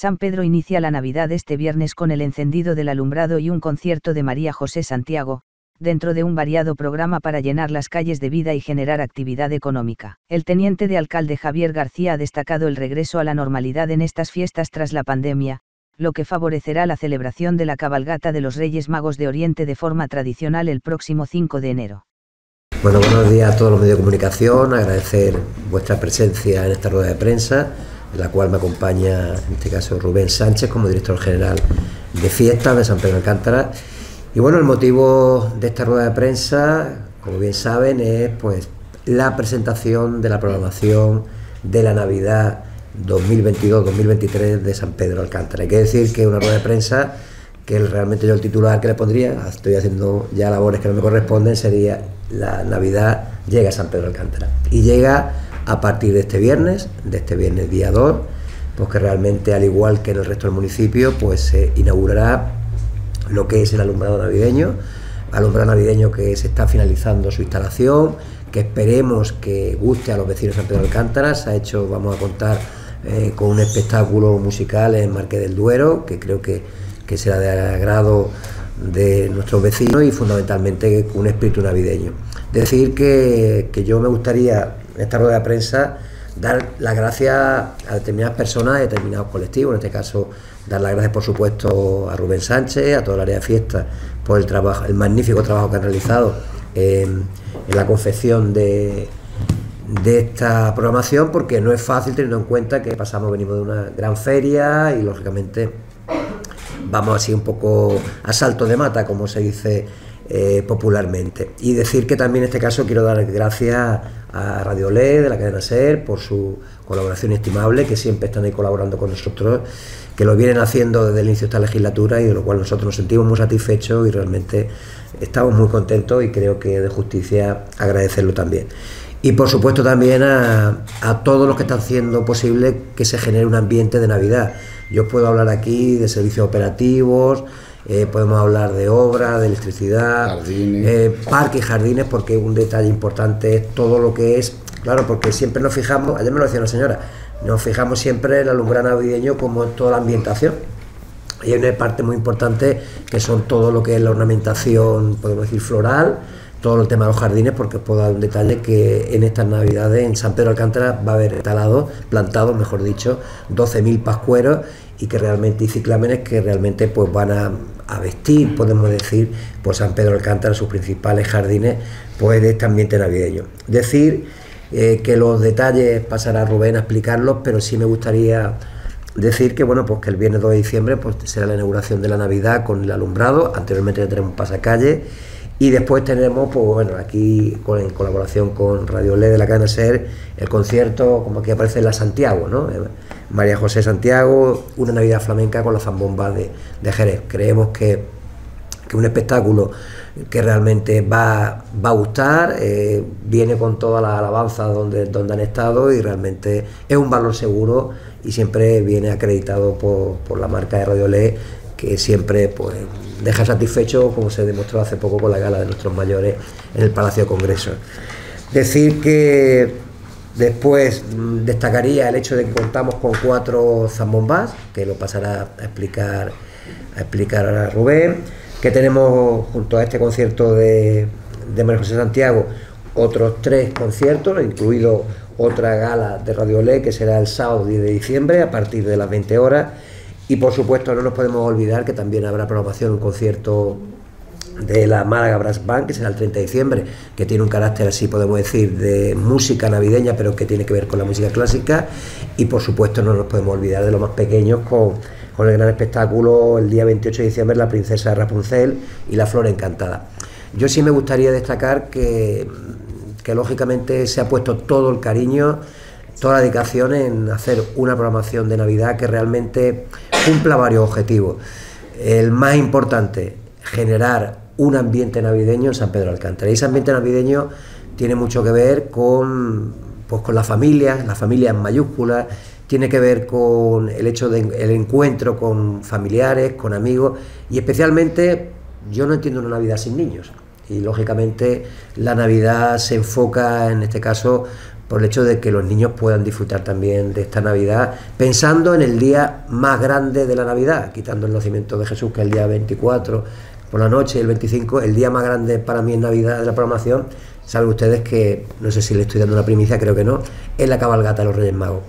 San Pedro inicia la Navidad este viernes con el encendido del alumbrado y un concierto de María José Santiago, dentro de un variado programa para llenar las calles de vida y generar actividad económica. El teniente de alcalde Javier García ha destacado el regreso a la normalidad en estas fiestas tras la pandemia, lo que favorecerá la celebración de la cabalgata de los Reyes Magos de Oriente de forma tradicional el próximo 5 de enero. Bueno, buenos días a todos los medios de comunicación, agradecer vuestra presencia en esta rueda de prensa la cual me acompaña, en este caso, Rubén Sánchez como director general de fiestas de San Pedro Alcántara. Y bueno, el motivo de esta rueda de prensa, como bien saben, es pues la presentación de la programación de la Navidad 2022-2023 de San Pedro Alcántara. Hay que decir que una rueda de prensa que realmente yo el titular que le pondría, estoy haciendo ya labores que no me corresponden, sería la Navidad llega a San Pedro Alcántara. Y llega a partir de este viernes, de este viernes día 2, pues que realmente al igual que en el resto del municipio, pues se inaugurará lo que es el alumbrado navideño, alumbrado navideño que se está finalizando su instalación, que esperemos que guste a los vecinos de San Pedro de Alcántara, se ha hecho, vamos a contar eh, con un espectáculo musical en Marque del Duero, que creo que, que será de agrado de nuestros vecinos y fundamentalmente con un espíritu navideño. Decir que, que yo me gustaría en esta rueda de prensa dar las gracias a determinadas personas, a determinados colectivos, en este caso dar las gracias por supuesto a Rubén Sánchez, a toda la área de fiesta por el trabajo, el magnífico trabajo que han realizado en, la confección de, de esta programación, porque no es fácil teniendo en cuenta que pasamos, venimos de una gran feria y lógicamente vamos así un poco a salto de mata, como se dice eh, popularmente. Y decir que también en este caso quiero dar gracias a Radio Le, de la cadena SER, por su colaboración estimable, que siempre están ahí colaborando con nosotros, que lo vienen haciendo desde el inicio de esta legislatura y de lo cual nosotros nos sentimos muy satisfechos y realmente estamos muy contentos y creo que de justicia agradecerlo también. Y por supuesto también a, a todos los que están haciendo posible que se genere un ambiente de Navidad. Yo puedo hablar aquí de servicios operativos, eh, podemos hablar de obra, de electricidad, eh, parques y jardines, porque un detalle importante es todo lo que es, claro, porque siempre nos fijamos, ayer me lo decía una señora, nos fijamos siempre en el alumbrado navideño como en toda la ambientación. Y hay una parte muy importante que son todo lo que es la ornamentación, podemos decir, floral, todo el tema de los jardines, porque os puedo dar un detalle que en estas navidades en San Pedro Alcántara va a haber talados, plantados, mejor dicho, 12.000 pascueros y que realmente y ciclámenes que realmente pues van a, vestir, podemos decir, por San Pedro Alcántara, sus principales jardines, pues de este ambiente navideño. Decir eh, que los detalles pasará Rubén a explicarlos, pero sí me gustaría decir que bueno, pues que el viernes 2 de diciembre pues será la inauguración de la Navidad con el alumbrado, anteriormente ya tenemos pasacalle y después tenemos, pues bueno, aquí en colaboración con Radio LED de la cadena SER, el concierto, como aquí aparece en la Santiago, ¿no? María José Santiago, una Navidad flamenca con la zambomba de, de Jerez. Creemos que, que, un espectáculo que realmente va, va a gustar, eh, viene con toda la alabanza donde, donde han estado y realmente es un valor seguro y siempre viene acreditado por, por la marca de Radio LED que siempre pues, deja satisfecho, como se demostró hace poco con la gala de nuestros mayores en el Palacio de Congreso. Decir que después mm, destacaría el hecho de que contamos con cuatro zambombas, que lo pasará a explicar, a explicar a Rubén, que tenemos junto a este concierto de, de María José Santiago otros tres conciertos, incluido otra gala de Radio Le, que será el sábado 10 de diciembre a partir de las 20 horas. Y por supuesto no nos podemos olvidar que también habrá programación, un concierto de la Málaga Brass Band, que será el 30 de diciembre, que tiene un carácter así, podemos decir, de música navideña, pero que tiene que ver con la música clásica. Y por supuesto no nos podemos olvidar de los más pequeños con, con el gran espectáculo el día 28 de diciembre, La Princesa Rapunzel y La Flor Encantada. Yo sí me gustaría destacar que, que lógicamente se ha puesto todo el cariño toda la dedicación en hacer una programación de Navidad que realmente cumpla varios objetivos. El más importante, generar un ambiente navideño en San Pedro de Alcántara. Y ese ambiente navideño tiene mucho que ver con, pues, con la familia, la familia en mayúsculas, tiene que ver con el hecho del encuentro con familiares, con amigos y especialmente yo no entiendo una Navidad sin niños. Y lógicamente la Navidad se enfoca en este caso por el hecho de que los niños puedan disfrutar también de esta Navidad, pensando en el día más grande de la Navidad, quitando el nacimiento de Jesús, que es el día 24 por la noche, el 25, el día más grande para mí en Navidad de la programación, saben ustedes que, no sé si le estoy dando una primicia, creo que no, es la cabalgata de los Reyes Magos.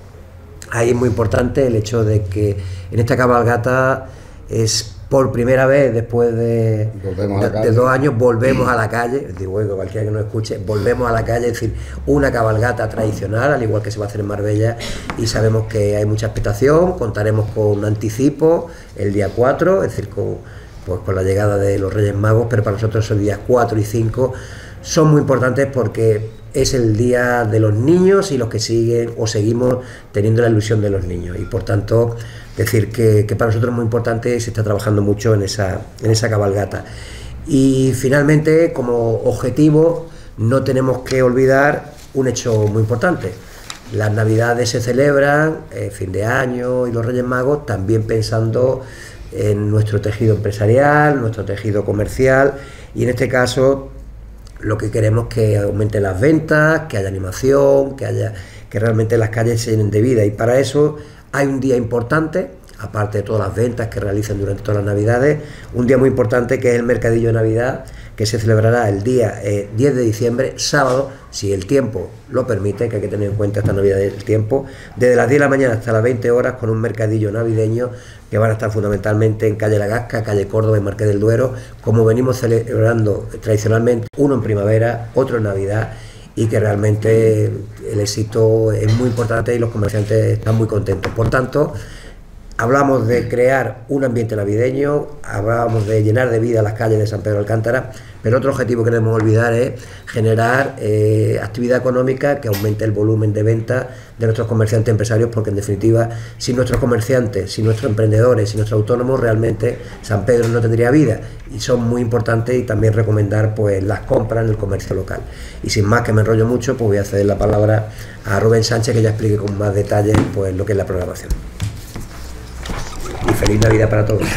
Ahí es muy importante el hecho de que en esta cabalgata es por primera vez después de, dos años volvemos a la calle, digo, bueno, cualquiera que nos escuche, volvemos a la calle, es decir, una cabalgata tradicional, al igual que se va a hacer en Marbella, y sabemos que hay mucha expectación, contaremos con un anticipo el día 4, es decir, con, pues, con la llegada de los Reyes Magos, pero para nosotros esos días 4 y 5 son muy importantes porque es el día de los niños y los que siguen o seguimos teniendo la ilusión de los niños, y por tanto decir que, para nosotros es muy importante y se está trabajando mucho en esa, en esa cabalgata. Y finalmente, como objetivo, no tenemos que olvidar un hecho muy importante. Las navidades se celebran, eh, fin de año y los Reyes Magos, también pensando en nuestro tejido empresarial, nuestro tejido comercial y en este caso lo que queremos es que aumenten las ventas, que haya animación, que haya que realmente las calles se llenen de vida. Y para eso hay un día importante, aparte de todas las ventas que realicen durante todas las Navidades, un día muy importante que es el Mercadillo de Navidad, que se celebrará el día 10 eh, de diciembre, sábado, si el tiempo lo permite, que hay que tener en cuenta esta Navidad del tiempo, desde las 10 de la mañana hasta las 20 horas con un mercadillo navideño que van a estar fundamentalmente en calle La Gasca, calle Córdoba y Marqués del Duero, como venimos celebrando tradicionalmente, uno en primavera, otro en Navidad y que realmente el éxito es muy importante y los comerciantes están muy contentos. Por tanto, hablamos de crear un ambiente navideño, hablábamos de llenar de vida las calles de San Pedro Alcántara, pero otro objetivo que no debemos olvidar es generar eh, actividad económica que aumente el volumen de venta de nuestros comerciantes empresarios, porque en definitiva, sin nuestros comerciantes, sin nuestros emprendedores, sin nuestros autónomos, realmente San Pedro no tendría vida. Y son muy importantes y también recomendar pues las compras en el comercio local. Y sin más que me enrollo mucho, pues voy a ceder la palabra a Rubén Sánchez que ya explique con más detalles pues lo que es la programación. Y feliz Navidad para todos.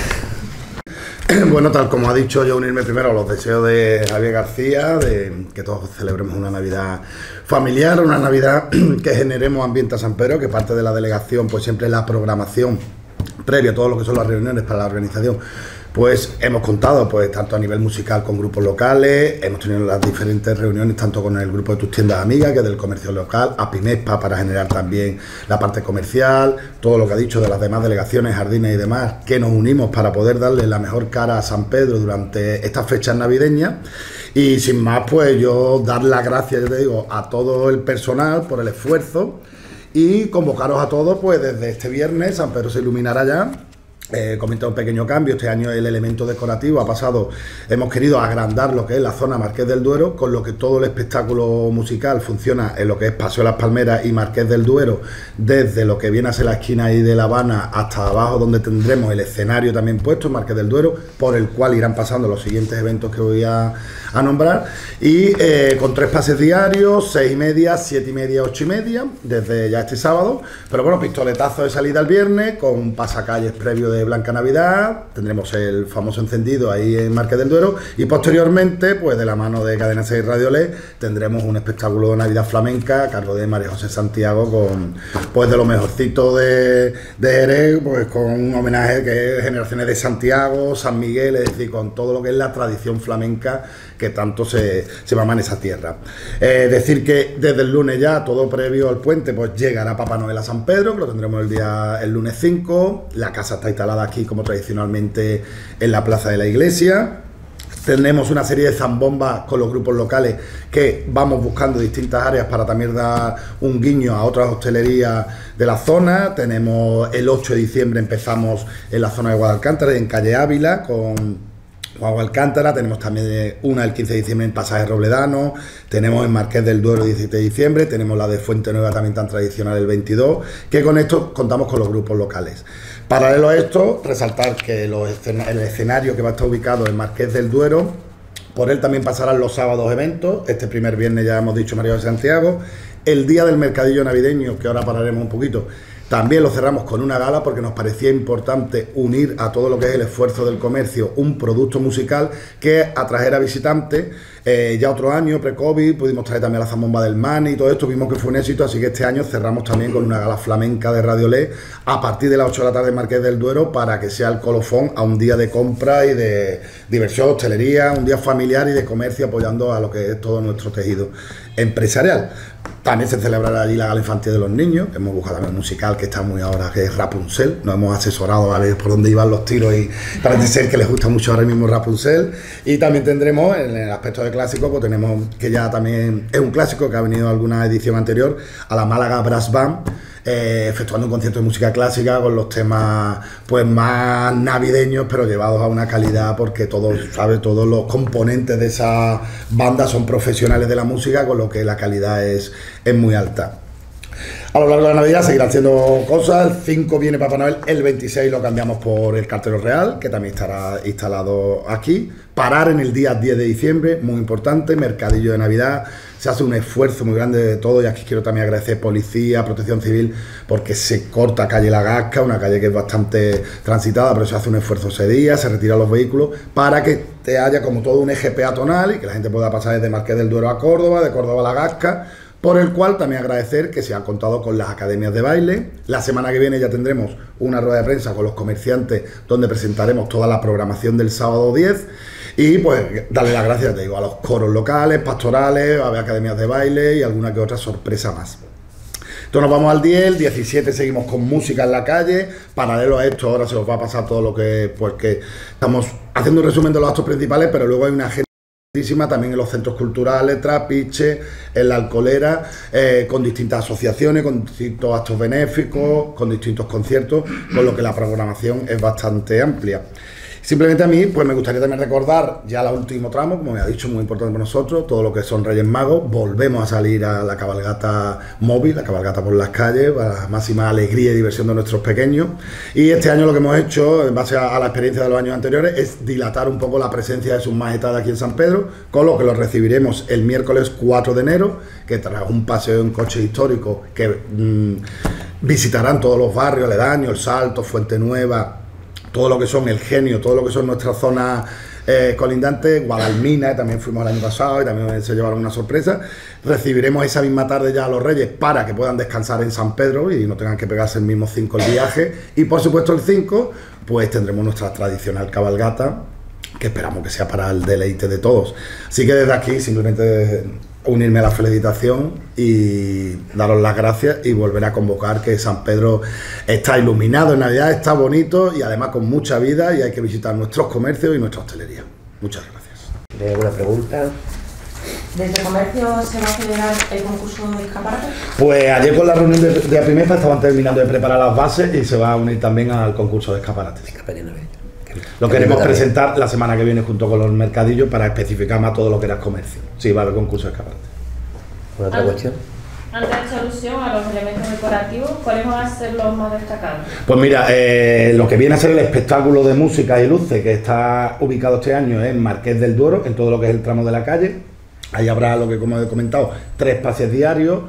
Bueno, tal como ha dicho yo, unirme primero a los deseos de Javier García, de que todos celebremos una Navidad familiar, una Navidad que generemos ambiente a San Pedro, que parte de la delegación, pues siempre la programación previa a todo lo que son las reuniones para la organización pues hemos contado, pues tanto a nivel musical con grupos locales, hemos tenido las diferentes reuniones tanto con el grupo de tus tiendas amigas, que es del comercio local, a Pinespa para generar también la parte comercial, todo lo que ha dicho de las demás delegaciones, jardines y demás, que nos unimos para poder darle la mejor cara a San Pedro durante estas fechas navideñas. Y sin más, pues yo dar las gracias, yo te digo, a todo el personal por el esfuerzo y convocaros a todos, pues desde este viernes, San Pedro se iluminará ya eh, comenta un pequeño cambio. Este año el elemento decorativo ha pasado, hemos querido agrandar lo que es la zona Marqués del Duero, con lo que todo el espectáculo musical funciona en lo que es Paseo de las Palmeras y Marqués del Duero, desde lo que viene a ser la esquina ahí de La Habana hasta abajo, donde tendremos el escenario también puesto, Marqués del Duero, por el cual irán pasando los siguientes eventos que voy a, nombrar. Y eh, con tres pases diarios, seis y media, siete y media, ocho y media, desde ya este sábado. Pero bueno, pistoletazo de salida el viernes, con pasacalles previo de Blanca Navidad, tendremos el famoso encendido ahí en Marque del Duero y posteriormente, pues de la mano de Cadena 6 Radio LED, tendremos un espectáculo de Navidad flamenca a cargo de María José Santiago con pues de lo mejorcito de, de pues con un homenaje que es Generaciones de Santiago, San Miguel, es decir, con todo lo que es la tradición flamenca que tanto se, se mama en esa tierra. Eh, decir que desde el lunes ya, todo previo al puente, pues llegará Papá Noel a San Pedro, que lo tendremos el día el lunes 5. La casa está instalada aquí como tradicionalmente en la plaza de la iglesia. Tenemos una serie de zambombas con los grupos locales que vamos buscando distintas áreas para también dar un guiño a otras hostelerías de la zona. Tenemos el 8 de diciembre empezamos en la zona de Guadalcántara, en calle Ávila, con Juan Alcántara, tenemos también una el 15 de diciembre en Pasaje Robledano, tenemos en Marqués del Duero el 17 de diciembre, tenemos la de Fuente Nueva también tan tradicional el 22, que con esto contamos con los grupos locales. Paralelo a esto, resaltar que el escenario que va a estar ubicado en Marqués del Duero, por él también pasarán los sábados eventos, este primer viernes ya hemos dicho María de Santiago, el día del mercadillo navideño, que ahora pararemos un poquito, También lo cerramos con una gala porque nos parecía importante unir a todo lo que es el esfuerzo del comercio un producto musical que atrajera visitantes. Eh, ya otro año, pre-COVID, pudimos traer también la zambomba del Mani y todo esto, vimos que fue un éxito, así que este año cerramos también con una gala flamenca de Radio Le a partir de las 8 de la tarde en Marqués del Duero para que sea el colofón a un día de compra y de diversión, hostelería, un día familiar y de comercio apoyando a lo que es todo nuestro tejido empresarial. También se celebrará allí la gala infantil de los niños. Hemos buscado también un musical que está muy ahora, que es Rapunzel. Nos hemos asesorado a ver por dónde iban los tiros y parece ser que les gusta mucho ahora mismo Rapunzel. Y también tendremos, en el aspecto de clásico, pues tenemos que ya también es un clásico que ha venido alguna edición anterior, a la Málaga Brass Band eh, efectuando un concierto de música clásica con los temas pues más navideños, pero llevados a una calidad porque todos, ¿sabe? todos los componentes de esa banda son profesionales de la música, con lo que la calidad es, es muy alta. A lo largo de la Navidad seguirán haciendo cosas. El 5 viene Papá Noel, el 26 lo cambiamos por el Cartero Real, que también estará instalado aquí. Parar en el día 10 de diciembre, muy importante, mercadillo de Navidad. Se hace un esfuerzo muy grande de todo y aquí quiero también agradecer Policía, Protección Civil, porque se corta calle La Gasca, una calle que es bastante transitada, pero se hace un esfuerzo ese día, se retiran los vehículos para que te haya como todo un eje peatonal y que la gente pueda pasar desde Marqués del Duero a Córdoba, de Córdoba a La Gasca por el cual también agradecer que se ha contado con las academias de baile. La semana que viene ya tendremos una rueda de prensa con los comerciantes donde presentaremos toda la programación del sábado 10 y pues darle las gracias, te digo, a los coros locales, pastorales, a academias de baile y alguna que otra sorpresa más. Entonces nos vamos al 10, el 17 seguimos con música en la calle, paralelo a esto ahora se os va a pasar todo lo que, pues que estamos haciendo un resumen de los actos principales, pero luego hay una agenda también en los centros culturales, Trapiche, en la Alcolera, eh, con distintas asociaciones, con distintos actos benéficos, con distintos conciertos, con lo que la programación es bastante amplia. Simplemente a mí, pues me gustaría también recordar ya el último tramo, como me ha dicho, muy importante para nosotros, todo lo que son Reyes Magos. Volvemos a salir a la cabalgata móvil, la cabalgata por las calles, para la máxima alegría y diversión de nuestros pequeños. Y este año lo que hemos hecho, en base a, la experiencia de los años anteriores, es dilatar un poco la presencia de sus majestades aquí en San Pedro, con lo que los recibiremos el miércoles 4 de enero, que tras un paseo en coche histórico que mm, visitarán todos los barrios aledaños, El Salto, Fuente Nueva todo lo que son el genio, todo lo que son nuestras zonas eh, colindantes, Guadalmina, también fuimos el año pasado y también se llevaron una sorpresa. Recibiremos esa misma tarde ya a los Reyes para que puedan descansar en San Pedro y no tengan que pegarse el mismo 5 el viaje. Y por supuesto el 5, pues tendremos nuestra tradicional cabalgata, que esperamos que sea para el deleite de todos. Así que desde aquí simplemente unirme a la felicitación y daros las gracias y volver a convocar que San Pedro está iluminado en Navidad, está bonito y además con mucha vida y hay que visitar nuestros comercios y nuestra hostelería. Muchas gracias. ¿Tiene alguna pregunta? ¿Desde comercio se va a celebrar el concurso de escaparate? Pues ayer con la reunión de, de APIMEFA estaban terminando de preparar las bases y se va a unir también al concurso de escaparates. Lo queremos presentar la semana que viene junto con los mercadillos para especificar más todo lo que era comercio. Sí, va a haber concurso de escaparate. ¿Otra cuestión? Antes de hecho alusión a los elementos decorativos, ¿cuáles van a ser los más destacados? Pues mira, eh, lo que viene a ser el espectáculo de música y luces que está ubicado este año en Marqués del Duero, en todo lo que es el tramo de la calle. Ahí habrá lo que, como he comentado, tres pases diarios.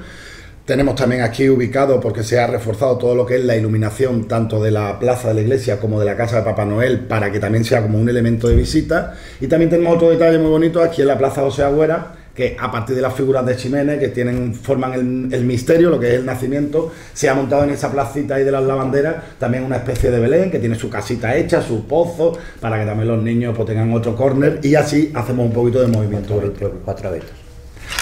Tenemos también aquí ubicado, porque se ha reforzado todo lo que es la iluminación, tanto de la plaza de la iglesia como de la casa de Papá Noel, para que también sea como un elemento de visita. Y también tenemos otro detalle muy bonito aquí en la plaza José Agüera, que a partir de las figuras de Ximénez, que tienen, forman el, misterio, lo que es el nacimiento, se ha montado en esa placita ahí de las lavanderas también una especie de Belén, que tiene su casita hecha, su pozo, para que también los niños pues, tengan otro córner y así hacemos un poquito de movimiento. Cuatro, abetos.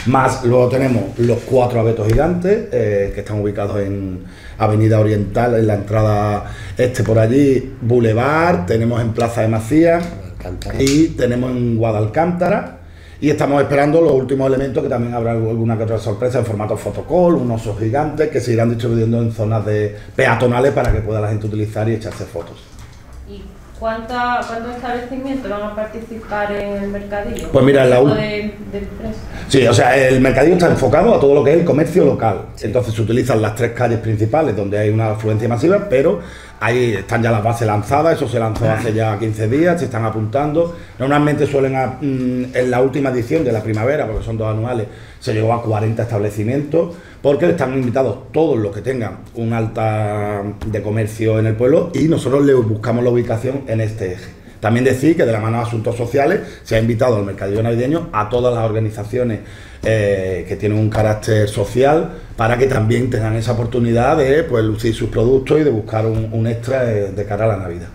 Más luego tenemos los cuatro abetos gigantes, eh, que están ubicados en Avenida Oriental, en la entrada este por allí, Boulevard, tenemos en Plaza de Macías y tenemos en Guadalcántara y estamos esperando los últimos elementos, que también habrá alguna que otra sorpresa en formato fotocall, unos osos gigantes que se irán distribuyendo en zonas de peatonales para que pueda la gente utilizar y echarse fotos. ¿Y cuántos establecimientos van a participar en el mercadillo? Pues mira, la de, Sí, o sea, el mercadillo está enfocado a todo lo que es el comercio local. Entonces se utilizan las tres calles principales donde hay una afluencia masiva, pero Ahí están ya las bases lanzadas, eso se lanzó hace ya 15 días, se están apuntando. Normalmente suelen, mm, en la última edición de la primavera, porque son dos anuales, se llegó a 40 establecimientos, porque están invitados todos los que tengan un alta de comercio en el pueblo y nosotros le buscamos la ubicación en este eje. También decir que de la mano de Asuntos Sociales se ha invitado al mercadillo navideño a todas las organizaciones eh, que tienen un carácter social para que también tengan esa oportunidad de pues, lucir sus productos y de buscar un, extra de cara a la Navidad.